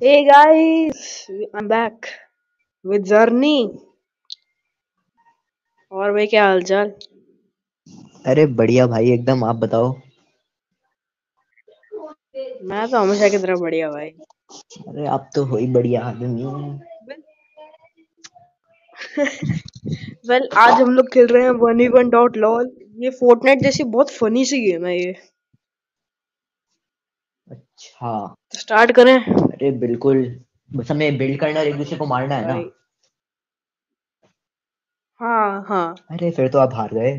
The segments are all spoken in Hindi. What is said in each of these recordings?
Hey guys, I'm back with Journey. और भाई क्या हालचाल? अरे बढ़िया भाई एकदम। आप बताओ? मैं तो हमेशा की तरह बढ़िया भाई। अरे आप तो हो ही बढ़िया आदमी। वेल आज हम लोग खेल रहे हैं one E one dot lol ये फोर्टनाइट जैसी बहुत फनी सी गेम है ये। अच्छा। स्टार्ट करें। अरे बिल्कुल बस हमें बिल्ड करना और एक दूसरे को मारना है ना। भाई हाँ हाँ। अरे फिर तो आप हार गए।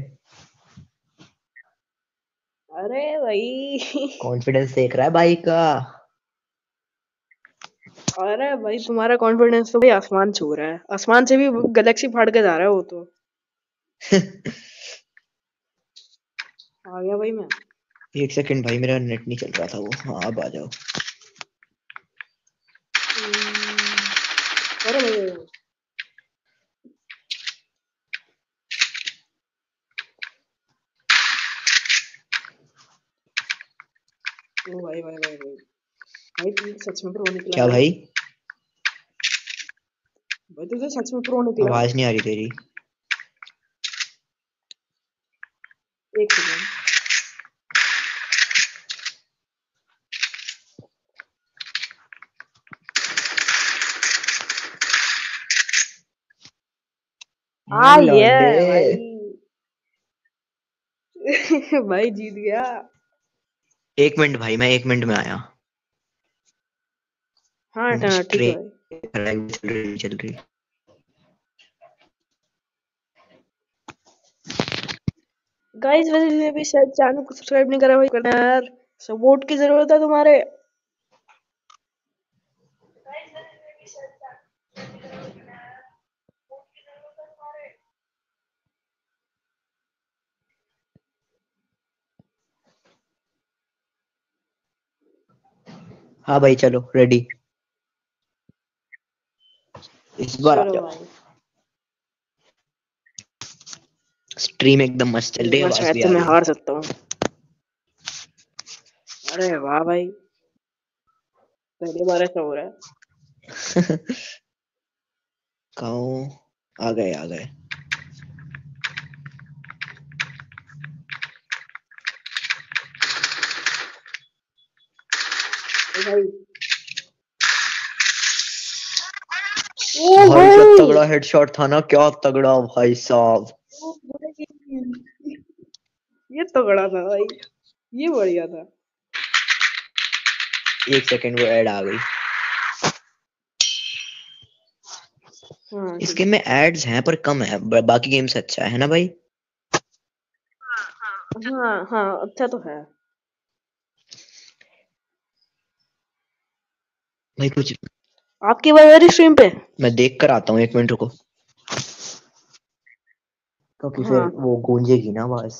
अरे भाई कॉन्फिडेंस देख रहा है भाई का। अरे भाई तुम्हारा कॉन्फिडेंस तो भाई आसमान छू रहा है। आसमान से भी गैलेक्सी फाड़ के जा रहा है वो तो। आ गया भाई मैं। एक सेकंड भाई मेरा नेट नहीं चल रहा था वो। हाँ अब आ जाओ हम्म, अरे भाई ओ भाई भाई भाई भाई भाई तुम सच में प्रो निकला क्या भाई? भाई तुझे सच में प्रो निकला। आवाज़ नहीं आ रही तेरी। एक सेकंड आ ये भाई। भाई जीत गया। एक मिनट भाई मैं एक मिनट में आया। हाँ हम्म, हाँ, ठीक है चल रही चल रही गाइस वैसे भी अभी शायद चैनल को सब्सक्राइब नहीं करा भाई करना यार। सपोर्ट की ज़रूरत है तुम्हारे। हाँ भाई चलो रेडी इस बार आ जाओ। स्ट्रीम एकदम मस्त चल रही है आवाज़ भी तो आ मैं रही है। हार सकता हूँ। अरे वाह भाई पहली बार ऐसा हो रहा है। काऊ आ गए आ गए। भाई ओ भाई क्या तगड़ा हेडशॉट था ना क्या तगड़ा भाई साहब। ये तगड़ा था भाई। ये बढ़िया था। एक सेकंड वो ऐड आ गई। हाँ इस गेम में एड्स हैं पर कम है। बाकी गेम से अच्छा है ना भाई? हाँ हाँ अच्छा तो है। भाई कुछ आपकी आवाज़ आ रही स्ट्रीम पे? मैं देख कर आता हूँ एक मिनट रुको। क्योंकि फिर हाँ वो गूंजेगी ना आवाज़।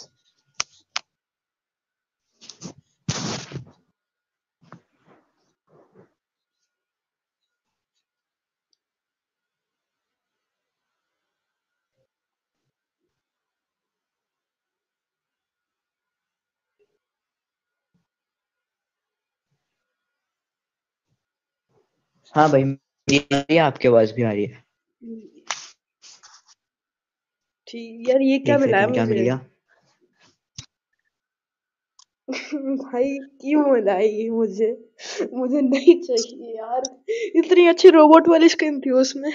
हाँ भाई मेरी आपकी आवाज़ भी आ रही है। ठीक यार ये क्या मिला है क्या मिल गया? भाई क्यों मिला ये मुझे? मुझे नहीं चाहिए यार। इतनी अच्छी रोबोट वाली स्किन थी उसमें।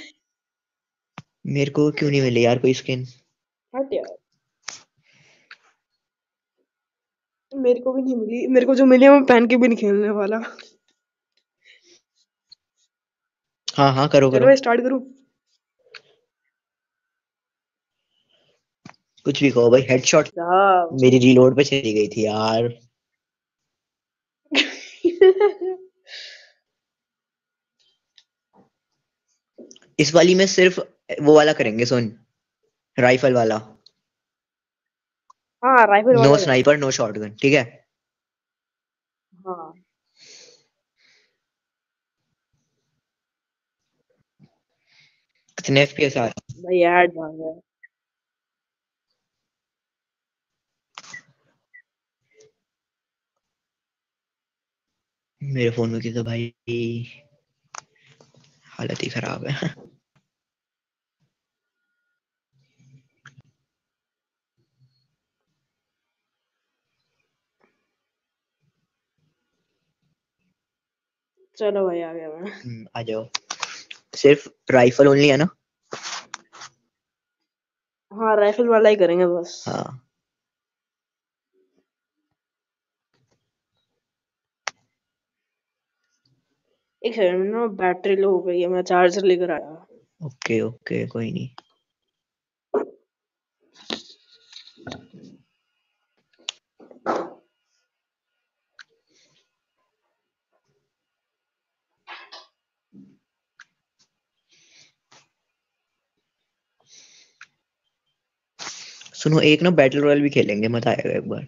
मेरे को क्यों नहीं मिली यार कोई स्किन हट यार। मेरे को भी नहीं मिली। मेरे को जो मिली है मैं पहन के भी नहीं खेलने वाला। हाँ हाँ करो चलो करो। मैं स्टार्ट करूँ। कुछ भी कहो भाई हेडशॉट साहब मेरी रीलोड पे चली गई थी यार। इस वाली में सिर्फ़ वो वाला करेंगे सुन। राइफल वाला। हाँ राइफल नो वाला। स्नाइपर नो शॉटगन ठीक है? हाँ। कितने एफपीएस आ रहे भाई ऐड आ गया हैं? मेरे फ़ोन में की तो भाई? हालत ही खराब है। चलो भाई आ गया मैं। हम्म, आ जाओ। सिर्फ़ राइफल ओनली है ना? हाँ राइफल वाला ही करेंगे बस। हाँ। एक सेकंड ना बैटरी लो हो गई है मैं चार्जर लेकर आया। ओके ओके कोई नहीं। सुनो एक ना बैटल रॉयल भी खेलेंगे मत आएगा एक बार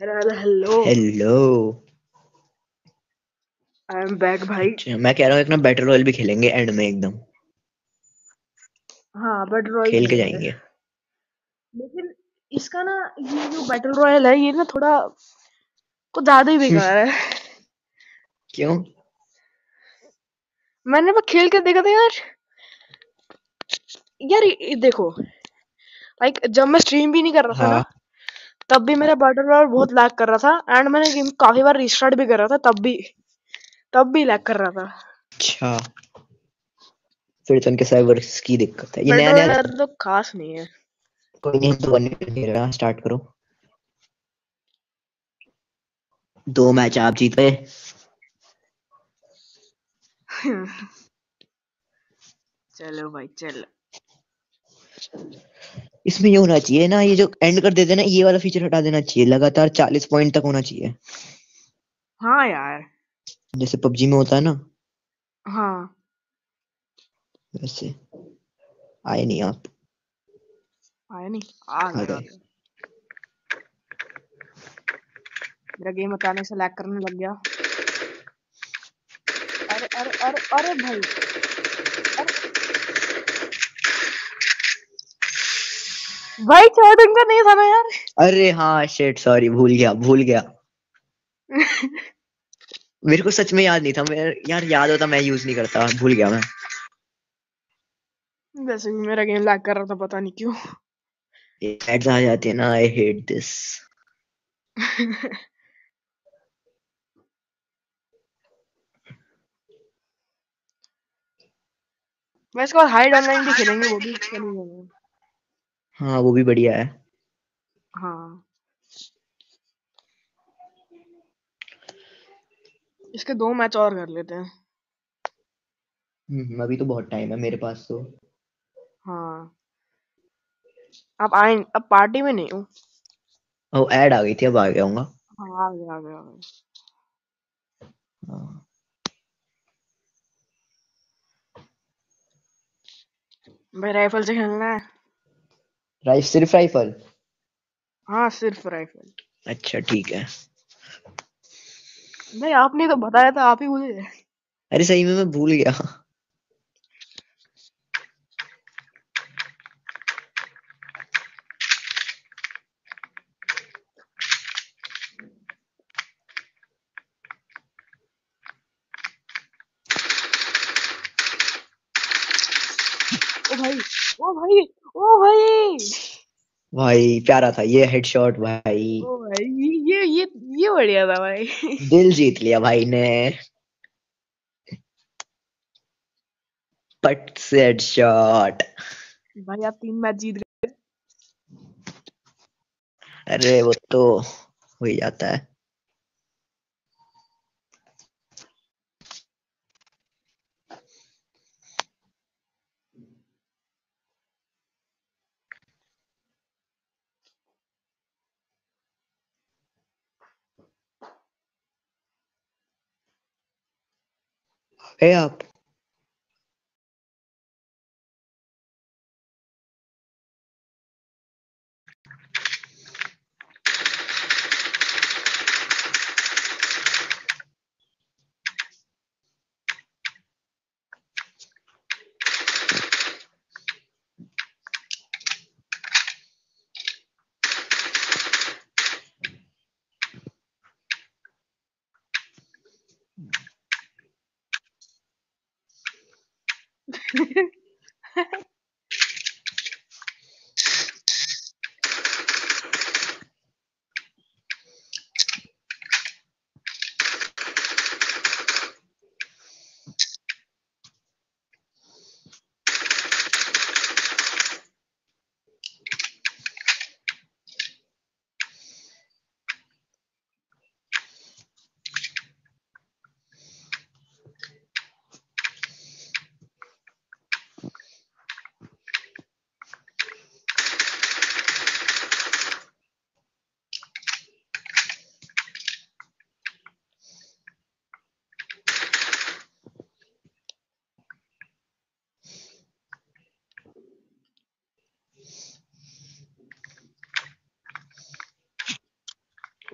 hello hello hello I am back भाई। अच्छा, मैं कह रहा हूँ एक ना बैटल रॉयल भी खेलेंगे एंड में एकदम। हाँ बैटल रॉयल खेल के जाएँगे। लेकिन इसका ना ये जो बैटल रॉयल है ये ना थोड़ा कुछ ज़्यादा ही बेकार है। क्यों? मैंने वो खेल के देखा था यार। यार देखो लाइक जब मैं स्ट्रीम भी नहीं कर रहा था ना हाँ। तब भी मेरा बैटल रॉयल बहुत लैग कर रहा था एंड मैंने गेम काफ़ी बार रिस्टार्ट भी कर रहा था तब भी। तब भी लैग कर रहा था। अच्छा। फिर तो उनके सर्वर्स की दिक्कत है। ये नया नया तो खास नहीं है। कोई नहीं तो वन खेल रहा स्टार्ट करो। दो मैच आप जीत गए। चलो भाई चलो। इसमें ये होना चाहिए ना ये जो एंड कर देते ना ये वाला फीचर हटा देना चाहिए। लगातार चालीस पॉइंट तक होना चाहिए। हाँ यार। जैसे पबजी में होता है ना? हाँ। वैसे। आए नहीं आप। आया नहीं आ गया गए। मेरा गेम अचानक से लैग करने लग गया। अरे अरे अरे अरे भाई। अरे। भाई चौदह का नहीं था ना यार। अरे हाँ शेट सॉरी भूल गया भूल गया। मेरे को सच में याद नहीं था। मैं यार याद होता मैं यूज़ नहीं करता। भूल गया मैं। वैसे भी मेरा गेम लैग कर रहा था पता नहीं क्यों। एड्स आ जाती है ना आई हेट दिस मैं इसके हाइड ऑनलाइन भी खेलेंगे वो भी हाँ वो भी बढ़िया है। हाँ। इसके दो मैच और कर लेते हैं। हम्म, अभी तो बहुत टाइम है मेरे पास तो। हाँ। अब आए अब पार्टी में नहीं हूँ। ओ ऐड आ गई थी अब आ गया हूँगा। हाँ आ गया आ गया आ गया। हाँ। भाई राइफल से खेलना है। राइफ सिर्फ़ राइफल हाँ सिर्फ़ राइफल अच्छा ठीक है। भाई आपने तो बताया था आप ही भूल गए अरे सही में मैं भूल गया। ओ भाई ओ भाई ओ भाई। भाई प्यारा था ये हेडशॉट भाई। ओ भाई ये ये ये ये बढ़िया था भाई। दिल जीत लिया भाई ने। पट से हेडशॉट भाई आप तीन मैच जीत गए। अरे वो तो हो ही जाता है। है आप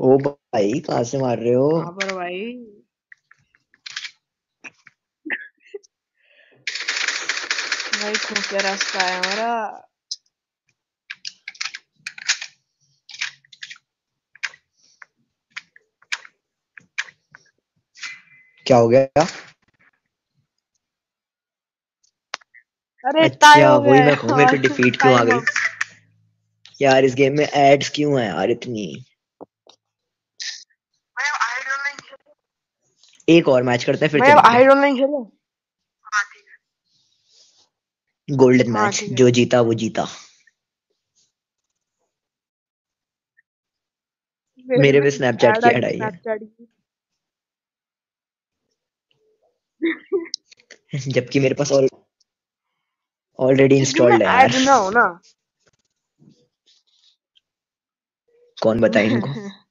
ओ भाई कहाँ से मार रहे हो कहाँ पर भाई भाई खुफिया रास्ता है हमारा क्या हो गया अरे अच्छा वही मैं मेरे पे डिफीट क्यों आ गई यार इस गेम में एड्स क्यों है यार इतनी? एक और मैच करते हैं फिर मैं चलेंगे हाइड खेलो? गोल्डन मैच जो जीता वो जीता। मेरे पे स्नैपचैट की आई है। जबकि मेरे पास ऑल ऑलरेडी इंस्टॉल्ड है यार। ऐड ना ना। कौन बताए इनको?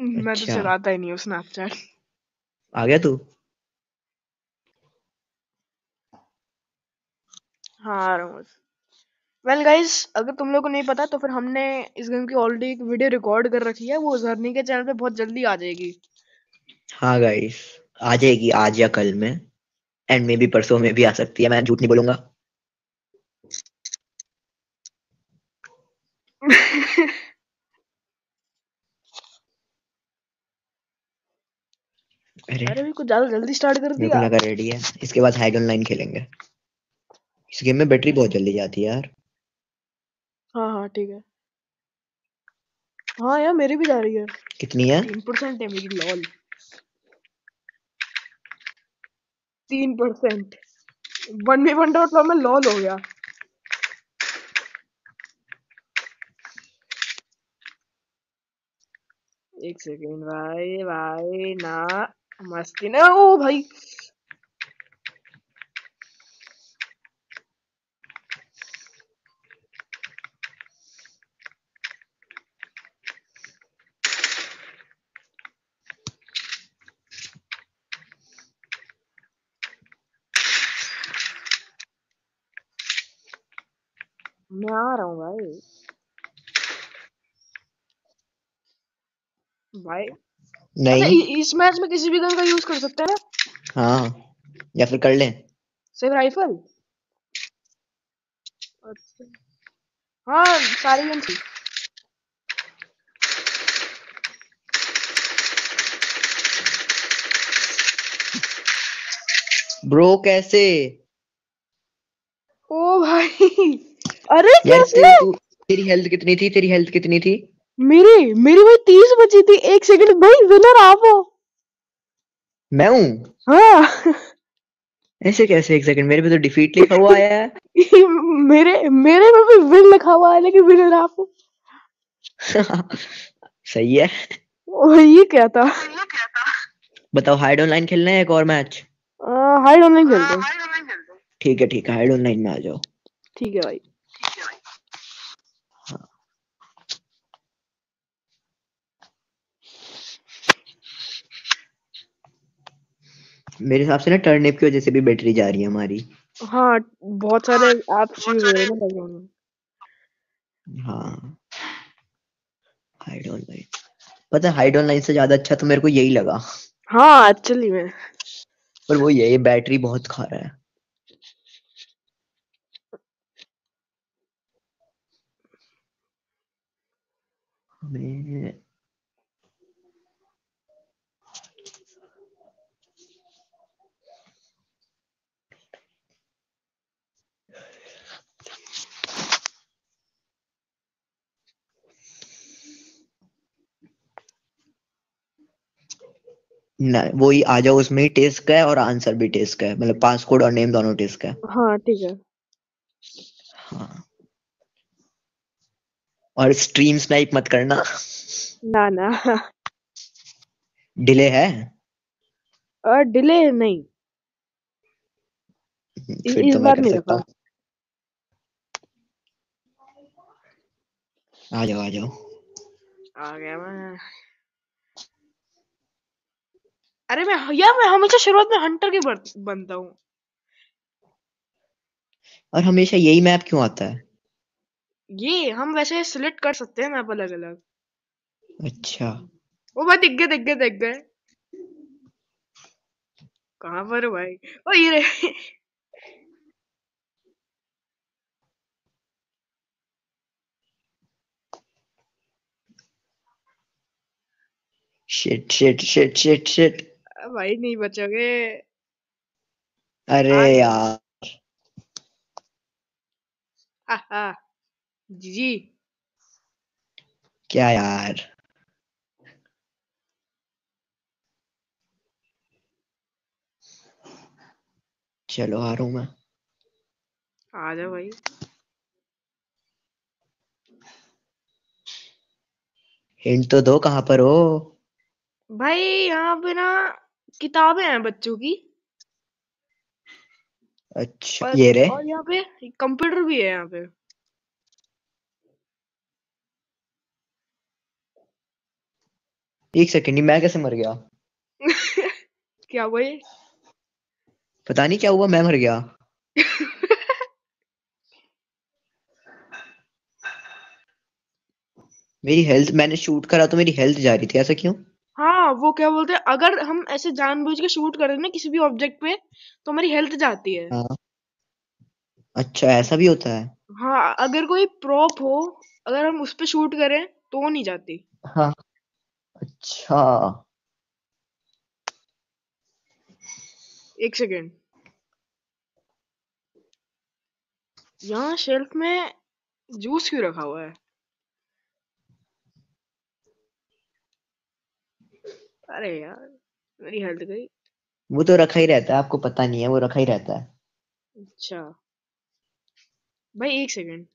मैं तो अच्छा। चलाता ही नहीं हूँ स्नैपचैट आ गया तू? हाँ हूँ वेल गाइस अगर तुम लोग को नहीं पता तो फिर हमने इस गेम की ऑलरेडी एक वीडियो रिकॉर्ड कर रखी है। वो जर्नी के चैनल पे बहुत जल्दी आ जाएगी। हाँ गाइस आ जाएगी आज या कल में। एंड मे भी परसों में भी आ सकती है मैं झूठ नहीं बोलूँगा। अरे। भी कुछ ज़्यादा जल्दी स्टार्ट कर मेरे को लगा रेडी है। इसके बाद हाइड ऑनलाइन खेलेंगे। इस गेम में बैटरी बहुत जल्दी जाती है यार। हाँ हाँ ठीक है। हाँ यार मेरी भी जा रही है। कितनी है? तीन परसेंट है मेरी लॉल तीन परसेंट। वन में वन डॉट में लॉल हो गया। एक सेकेंड भाई भाई ना। मस्ती ना ओ भाई मैं आ रहा हूँ भाई भाई अच्छा नहीं। इस मैच में किसी भी गन का यूज़ कर सकते हैं हाँ या फिर कर लें। सिर्फ़ राइफल? अच्छा। हाँ सारी गन थी। ब्रो कैसे? ओ भाई अरे कैसे? तेरी हेल्थ कितनी थी तेरी हेल्थ कितनी थी? मेरी मेरी भाई तीस बची थी एक सेकंड भाई विनर आप हो। मैं हूँ? हाँ। ऐसे कैसे एक सेकंड मेरे पे तो डिफीट लिखा हुआ आया है। मेरे मेरे में भी विन लिखा हुआ है लेकिन विनर आप हो। सही है। ओ, ये क्या था? बताओ हाइड ऑनलाइन खेलना है एक और मैच हाइड ऑनलाइन खेलते हैं। ठीक है ठीक है हाइड ऑनलाइन में आ जाओ। ठीक है भाई। मेरे हिसाब से ना टर्निप की वजह से भी बैटरी जा रही है हमारी। हाँ बहुत सारे ऐप्स यूज़ हो रहे हैं ना हाँ। हाइड ऑनलाइन पता है हाइड ऑनलाइन से ज़्यादा अच्छा तो मेरे को यही लगा। हाँ एक्चुअली में। पर वो यही बैटरी बहुत खा रहा है। हमें ना वही आ जाओ उसमें ही टेस्ट का है और आंसर भी टेस्ट का है। मतलब पासकोड और नेम दोनों टेस्ट का है। हाँ ठीक है। हाँ। और स्ट्रीम स्नाइप मत करना। ना ना। डिले है? और डिले नहीं। फिर इस तो बार नहीं रखा आ जाओ आ जाओ। आ गया मैं। अरे मैं यार मैं हमेशा शुरुआत में हंटर के बनता हूँ। और हमेशा यही मैप क्यों आता है? ये हम वैसे सिलेक्ट कर सकते हैं मैप अलग अलग अच्छा। ओ भाई दिख गए दिख गए दिख गए। कहाँ पर भाई? ओ ये रहे। Shit shit shit shit shit भाई नहीं बचोगे। अरे यार। जी जी क्या यार? चलो आ रहा हूँ मैं। आ जाओ भाई। हिंट तो दो कहाँ पर हो। भाई यहाँ पे ना किताबें हैं बच्चों की। अच्छा और ये रे और यहाँ पे कंप्यूटर भी है यहाँ पे। एक सेकंड मैं कैसे मर गया? क्या भाई पता नहीं क्या हुआ मैं मर गया। मेरी हेल्थ मैंने शूट करा तो मेरी हेल्थ जा रही थी ऐसा क्यों? हाँ वो क्या बोलते हैं अगर हम ऐसे जानबूझ के शूट करें ना किसी भी ऑब्जेक्ट पे तो हमारी हेल्थ जाती है। हाँ। अच्छा ऐसा भी होता है? हाँ अगर कोई प्रॉप हो अगर हम उस पे शूट करें तो वो नहीं जाती। हाँ। अच्छा। एक सेकेंड यहाँ शेल्फ में जूस क्यों रखा हुआ है? अरे यार मेरी हेल्थ गई। वो तो रखा ही रहता है आपको पता नहीं है वो रखा ही रहता है। अच्छा। भाई एक सेकेंड।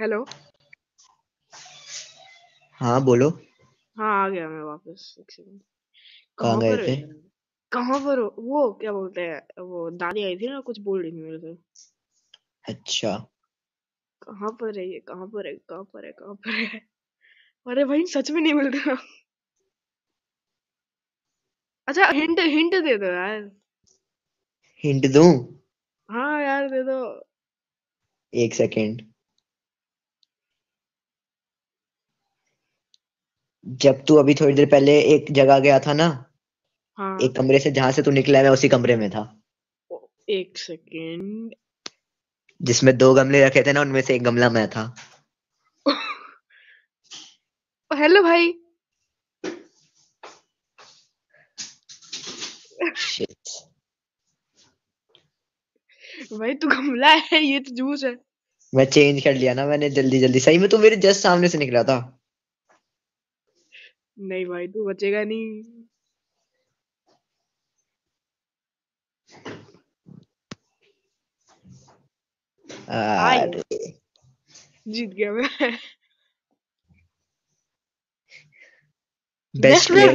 हेलो हाँ बोलो। हाँ आ गया मैं वापस एक सेकेंड कहाँ गए थे? कहाँ पर हो? वो क्या बोलते हैं वो दादी आई थी ना कुछ बोल रही थी मेरे से। अच्छा। कहाँ पर है ये? कहाँ पर है? कहाँ पर है? कहाँ पर है? अरे भाई सच में नहीं मिलता अच्छा हिंट हिंट दे दो यार। हिंट दूँ? हाँ यार दे दो। एक सेकंड। जब तू अभी थोड़ी देर पहले एक जगह गया था ना हाँ। एक कमरे से जहाँ से तू निकला है मैं उसी कमरे में था। एक सेकेंड। जिसमें दो गमले रखे थे ना उनमें से एक गमला मैं था। हेलो भाई। Shit. भाई तू गमला है ये तो जूस है। मैं चेंज कर लिया ना मैंने जल्दी जल्दी सही में तू मेरे जस्ट सामने से निकला था। नहीं भाई तू बचेगा नहीं। अरे जीत गया मैं। बेस्ट प्लेयर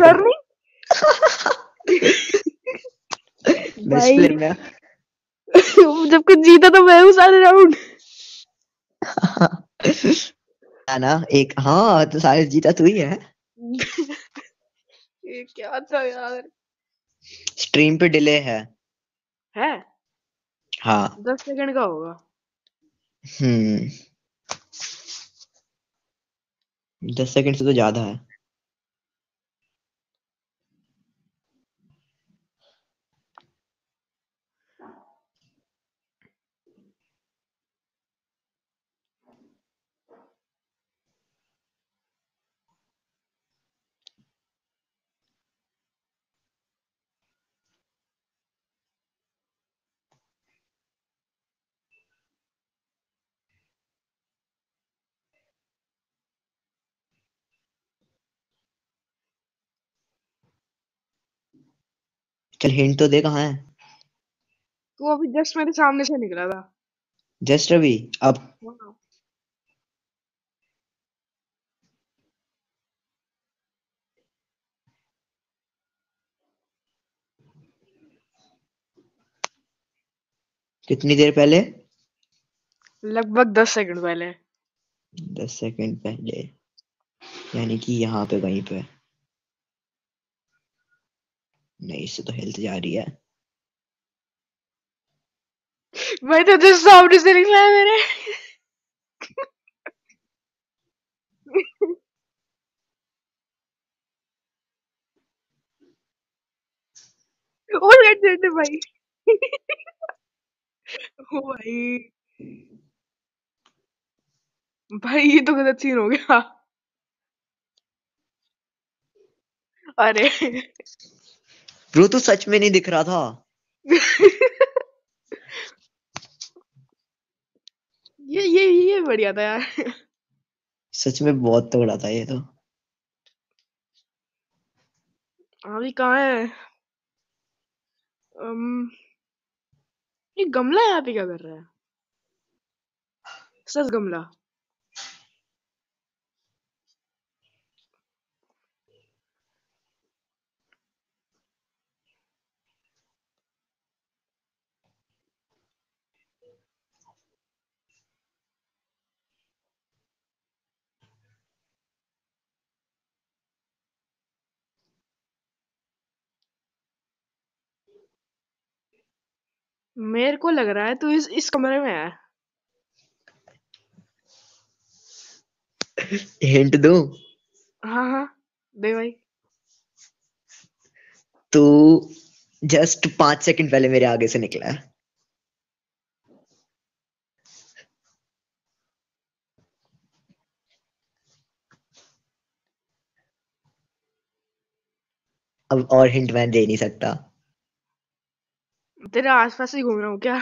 बेस्ट प्लेयर में जब कुछ जीता तो मैं हूँ सारे राउंड है ना एक हाँ तो सारे जीता तू ही है। ये क्या था यार? स्ट्रीम पे डिले है। है? हाँ। दस सेकंड का होगा। हम्म। दस सेकंड से तो ज़्यादा है। चल हिंट तो दे कहाँ है? तू अभी जस्ट मेरे सामने से निकला था। जस्ट अभी अब। हाँ। कितनी देर पहले? लगभग दस सेकंड पहले। दस सेकंड पहले। यानी कि यहाँ पे वहीं पे। नहीं, इससे तो हेल्थ जा रही है। भाई तो जिस सामने से निकला है मेरे। ओ लेट लेट भाई? ओ भाई। भाई, ये तो गलत सीन हो गया। अरे। ब्रो तो सच में नहीं दिख रहा था। ये ये ये बढ़िया था यार। सच में बहुत तगड़ा था ये तो। अभी कहाँ है? अम, ये गमला यहाँ पे क्या कर रहा है? सच गमला। मेरे को लग रहा है तू इस इस कमरे में है। हिंट दूँ? हाँ हाँ दे भाई। तू जस्ट पाँच सेकंड पहले मेरे आगे से निकला। है अब और हिंट मैं दे नहीं सकता। तेरे आसपास ही घूम रहा हूँ क्या?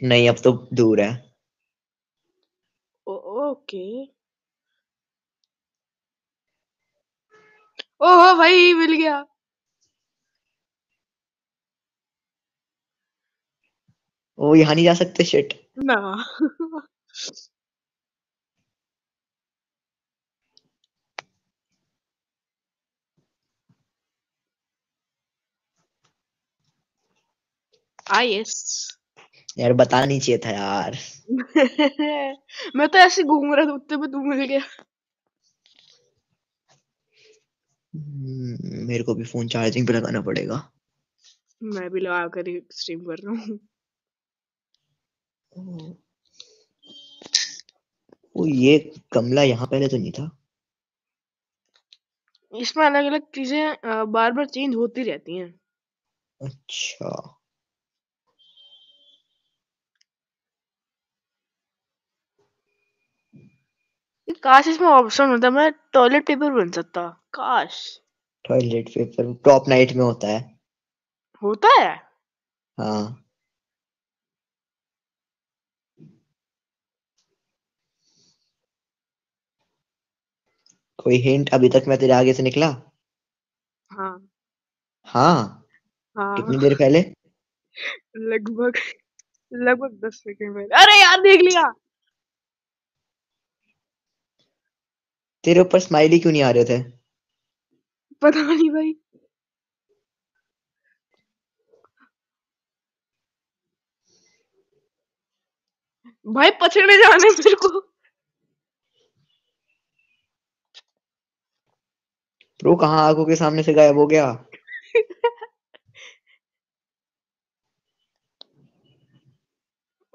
नहीं अब तो दूर है। Oh, okay. ओहो भाई मिल गया। ओ यहाँ नहीं जा सकते? शिट ना। आई यस यार बताना नहीं चाहिए था यार। मैं तो ऐसे घूम रहा था उतने में तू मिल गया। हम्म, मेरे को भी फ़ोन चार्जिंग पे लगाना पड़ेगा। मैं भी लगा कर ही स्ट्रीम कर रहा हूँ। ओ ये कमला यहाँ पहले तो नहीं था? इसमें अलग अलग चीज़ें बार बार चेंज होती रहती हैं। अच्छा। काश इसमें ऑप्शन होता मैं टॉयलेट पेपर बन सकता। काश। टॉयलेट पेपर टॉप नाइट में होता है। होता है? हाँ। कोई हिंट अभी तक मैं तेरे आगे से निकला? हाँ। हाँ? हाँ। कितनी देर पहले? लगभग लगभग दस सेकंड पहले। अरे यार देख लिया! तेरे ऊपर स्माइली क्यों नहीं आ रहे थे? पता नहीं भाई। भाई पछड़े जाने मेरे को। प्रो कहाँ आँखों के सामने से गायब हो गया?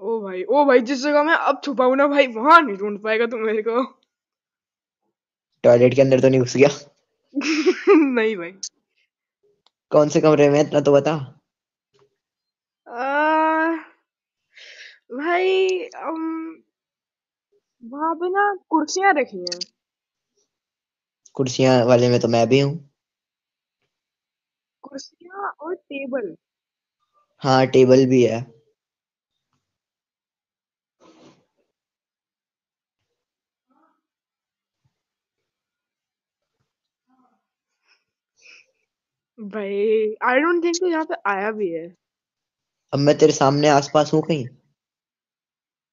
ओ भाई ओ भाई जिस जगह मैं अब छुपा हूँ ना भाई वहाँ नहीं ढूंढ पाएगा तू मेरे को। टॉयलेट के अंदर तो नहीं घुस गया। नहीं भाई। कौन से कमरे में इतना तो बता। आ, भाई वहाँ पे ना कुर्सियाँ रखी हैं। कुर्सियाँ वाले में तो मैं भी हूँ। कुर्सियाँ और टेबल। हाँ टेबल भी है। भाई आई डोंट थिंक तो यहाँ पे आया भी है। अब मैं तेरे सामने आसपास हूँ कहीं?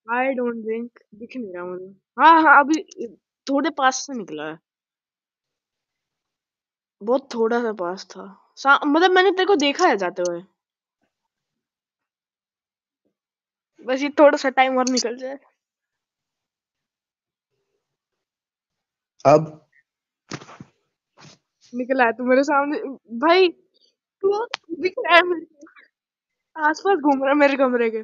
आई डोंट थिंक दिख नहीं रहा मुझे। हाँ हाँ अभी थोड़े पास से निकला है। बहुत थोड़ा सा पास था। सा, मतलब मैंने तेरे को देखा है जाते हुए। बस ये थोड़ा सा टाइम और निकल जाए। अब? निकला है तू मेरे सामने, भाई, तू दिख रहा है मेरे आसपास घूम रहा मेरे कमरे के।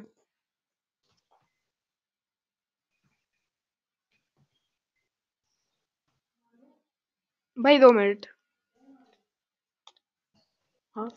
भाई, दो मिनट। हाँ।